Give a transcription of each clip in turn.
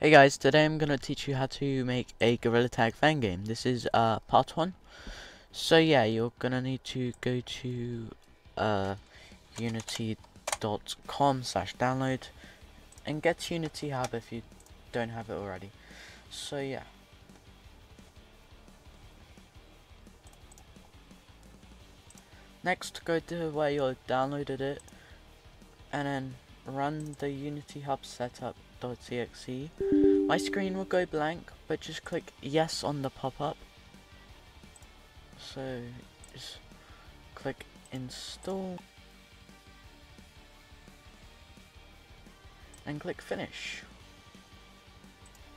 Hey guys, today I'm going to teach you how to make a Gorilla Tag fan game. This is uh, part 1. So yeah, you're going to need to go to uh, unity.com slash download and get Unity Hub if you don't have it already. So yeah. Next, go to where you downloaded it and then run the Unity Hub setup.exe. My screen will go blank, but just click yes on the pop-up. So just click install and click finish.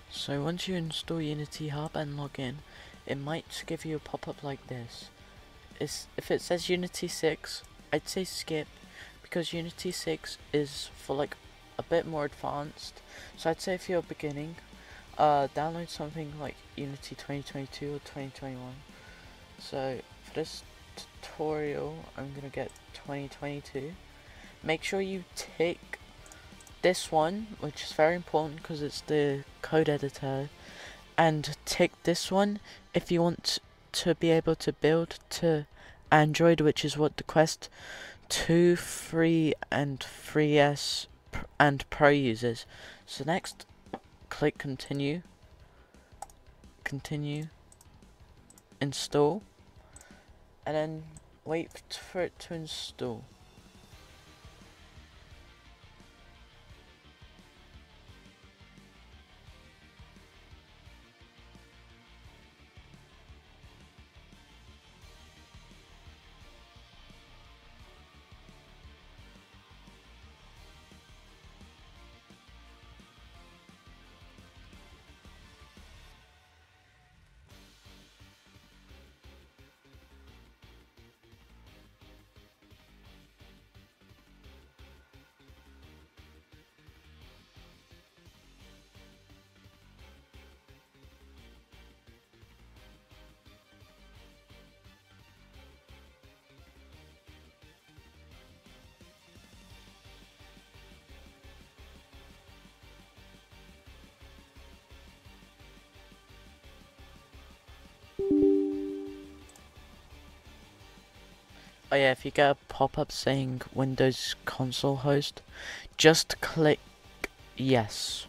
So once you install Unity Hub and log in, it might give you a pop-up like this. It's, if it says Unity 6, I'd say skip because Unity 6 is for like a bit more advanced. So I'd say if you're beginning, uh, download something like Unity 2022 or 2021. So for this tutorial, I'm gonna get 2022. Make sure you tick this one, which is very important because it's the code editor, and tick this one if you want to be able to build to Android, which is what the Quest 2, 3, and 3S and Pro users. So next, click continue, continue, install, and then wait for it to install. Oh yeah, if you get a pop-up saying Windows console host, just click yes.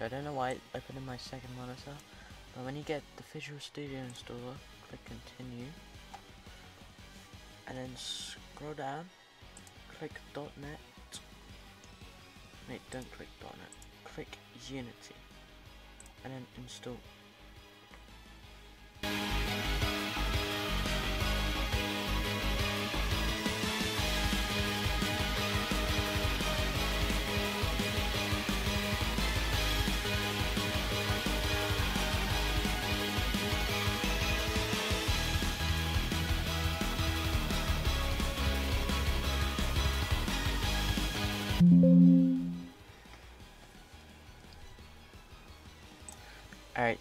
So I don't know why it opened in my second monitor, but when you get the Visual Studio installer, click continue, and then scroll down, click .NET, wait don't click .NET, click Unity, and then install. Alright,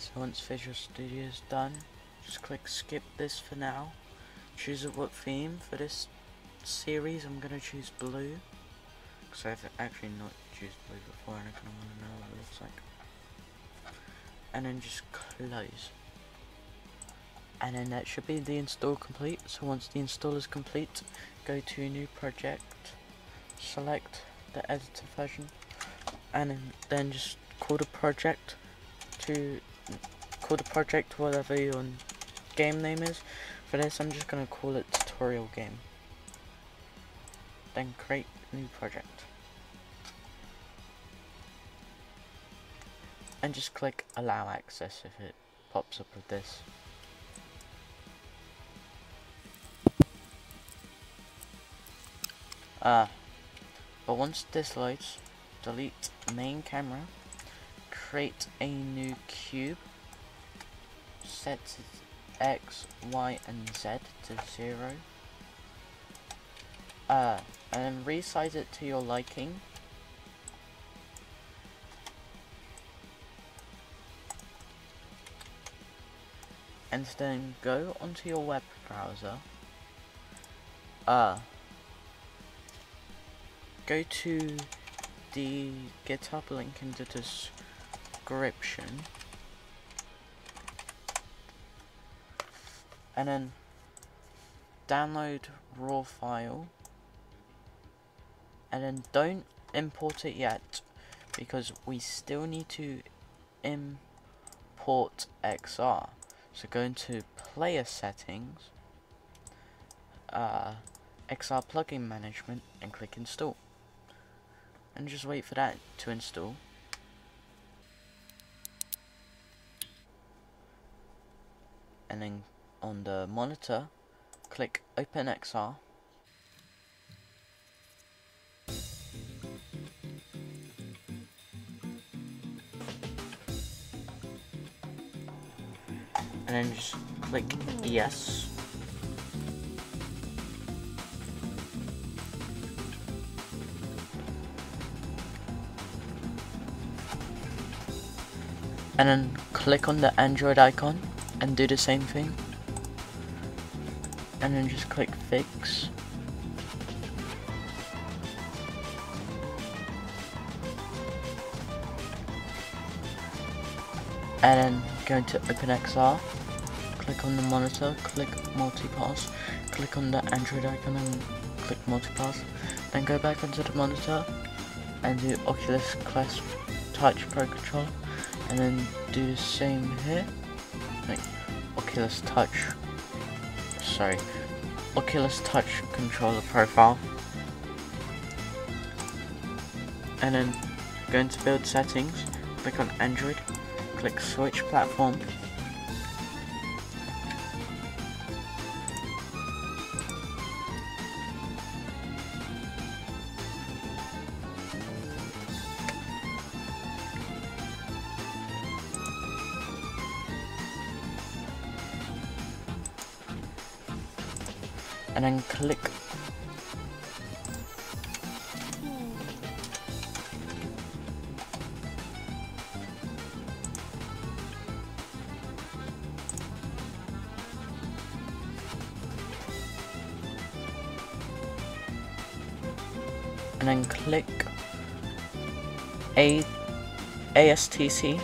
so once Visual Studio is done, just click skip this for now. Choose what theme for this series. I'm gonna choose blue. Because I've actually not used blue before and I kinda wanna know what it looks like. And then just close. And then that should be the install complete. So once the install is complete, go to new project, select the editor version, and then just call the project to call the project whatever your game name is. For this, I'm just going to call it tutorial game. Then create new project. And just click allow access if it pops up with this. Ah, But once this loads, delete main camera, create a new cube, set x, y, and z to 0, uh, and resize it to your liking. And then go onto your web browser. Uh, go to the GitHub link in the description. And then download raw file. And then don't import it yet because we still need to import XR so go into player settings uh, XR plugin management and click install and just wait for that to install and then on the monitor click open XR and then just click yes. And then click on the Android icon and do the same thing. And then just click fix. And then go to OpenXR click on the monitor, click multipass, click on the Android icon and click multipass, then go back onto the monitor and do Oculus Quest Touch Pro Controller, and then do the same here, like Oculus Touch, sorry, Oculus Touch Controller Profile, and then go into build settings, click on Android, click switch platform, and then click. And then click A ASTC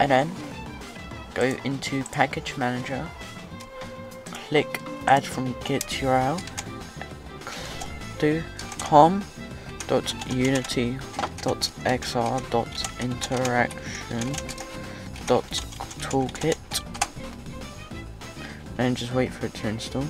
and then go into package manager click add from git url do com dot unity dot xr dot interaction dot toolkit and just wait for it to install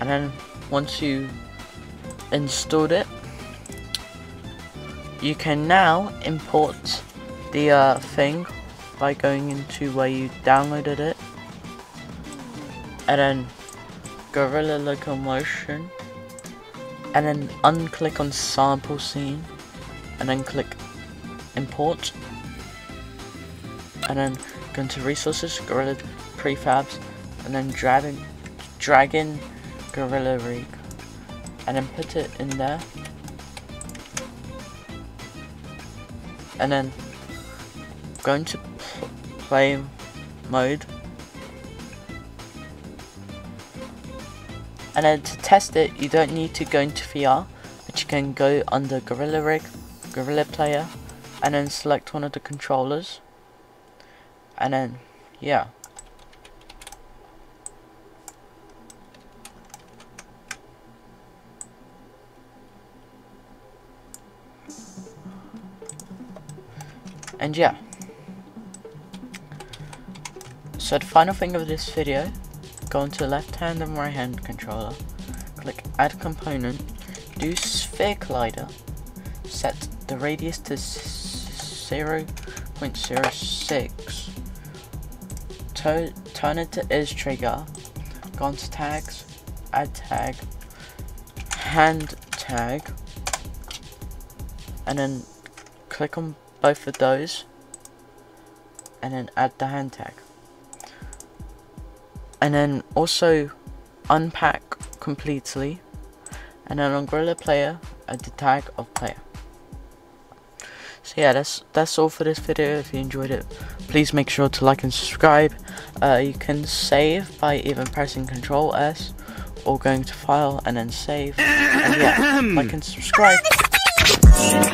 and then once you installed it you can now import the uh, thing by going into where you downloaded it. And then Gorilla Locomotion. And then unclick on sample scene. And then click import. And then go into resources Gorilla prefabs. And then drag in, drag in Gorilla Rig and then put it in there. And then go into pl play mode. And then to test it you don't need to go into VR but you can go under Gorilla Rig, Gorilla Player and then select one of the controllers. And then yeah and yeah. So the final thing of this video go into left hand and right hand controller click add component do sphere collider set the radius to 0 0.06 turn it to is trigger go onto tags add tag hand tag and then click on both of those and then add the hand tag. And then also unpack completely and then on Gorilla Player add the tag of player. So yeah that's that's all for this video. If you enjoyed it please make sure to like and subscribe. Uh, you can save by even pressing Control S or going to file and then save. And yeah like and subscribe Wow.